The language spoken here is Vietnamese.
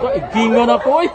Kok iki ngono kuwi?